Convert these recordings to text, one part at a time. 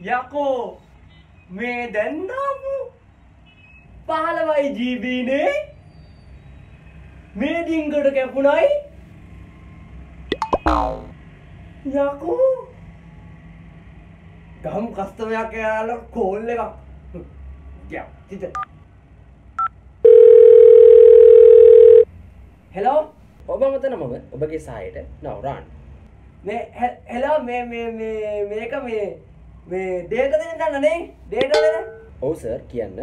යකෝ මේ දැන්නාපු පහලවයි ජීබීනේ මේ දිංගට කැපුණයි. යකෝ. ගම් කස්තමයක් යාල කෝල්ල එකක්. තිත හෙලෝ ඔබ මතන මම ඔබගේ සායට නවරාන් හෙලෝ මේ මේක මේ මේ දේක දෙන ගන්නනේ දේට දෙන ඔවු සර් කියන්න.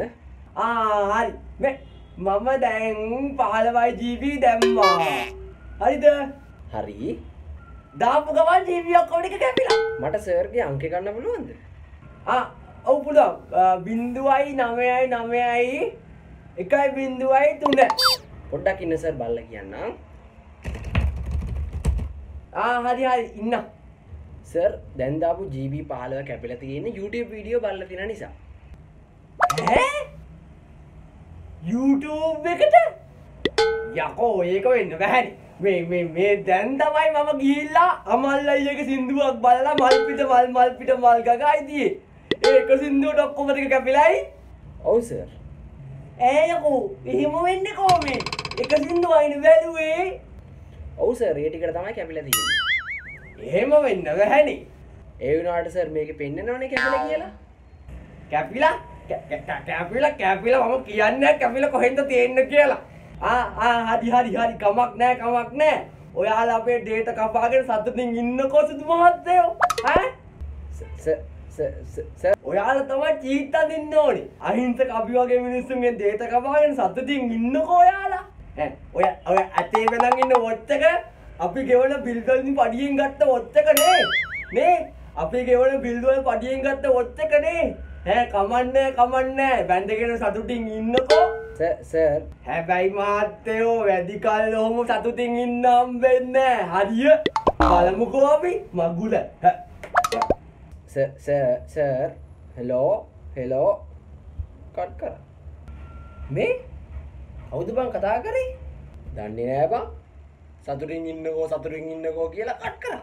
ආහරි මේ මම දැන් පහලවයි ජීවී දැම්මා. හරිද? හරි. දාපු ගවන් ජීවියක් කොටික කැපිලා. මට සර්ගේ අංක ගන්න පුළුවන්ද? ඔවු පුළුවන්. බින්දුවයි නමයයි නමයයි එකයි බින්දුවයි තුන. පොඩ්ඩක් ඉන්න සර් බල්ල කියන්නම්. හරි හරි. ඉන්න සර් දැන්දාපු ජීබ පාලව කැපිල තියෙන YouTube වීඩියෝ බල්ල තින නිසා? YouTube එකට? යකෝ ඒක වෙන්න බැහැනි මේ මේ දැන් තමයි මම ගිහිල්ලා අමල් අයියගේ සින්දුවක් බලලා මල් පිට මල් මල් පිට මල් ගගා ඉතියේ ඒක සින්දුවට ඔක්කොම ටික කැපිලයි. ඔවු සර් ඈ යකෝ එහෙම වෙන්නේ කොහොමද එක සින්දුවයිනේ බැලුවේ. ඔවු සර් ඒ ටිකට තමයි කැපිල තියෙන්නේ එහෙම වෙන්න බැහැනි ඒ වුණාට සර් මේක පෙන්න්නනවනේ කැපිල කියලා? කැපිලා? කැපිලා කැපිලා මම කියන්නේ කැපිලා කොහෙන්ද තියෙන්න කියලා. හරි හරි හරි. කමක් නෑ කමක් නෑ ඔයාලා අපේ ඩේට කපාගෙන සතුටින් ඉන්නකෝ සුදු මහත්තයෝ. ඔයාලා තමයි චීත්තා දෙන්න ඕනේ. අහිංසක අපි වගේ මිනිස්සුන්ගේ ඩේට කපාගෙන සතුටින් ඉන්නකෝ ඔයාලා. ඈ ඔය ඔය ඇතේ වෙලන් ඉන්න වොච් එක අපි ගෙවන බිල් වලින් පඩියෙන් ගත්ත එක නේ? අපි ගෙවන බිල් වල පඩියෙන් ගත්ත වොච් එක නේ ඈ කමන්නේ කමන්නේ. බැන්දගෙන සතුටින් ඉන්නකෝ. සර් හැබැයි මාත්තයෝ වැඩි කල් ඔහොම සතුටින් ඉන්නම් වෙන්න හරිය? බලමුකෝ අපි. මගුල. හැ. සර් හෙලෝ හෙලෝ කට් කර. මේ? කවුද බං කතා කරේ? දන්නේ නෑ බං සතුරින් ඉන්නකෝ සතුරින් ඉන්නකෝ කියලා කට් කරා.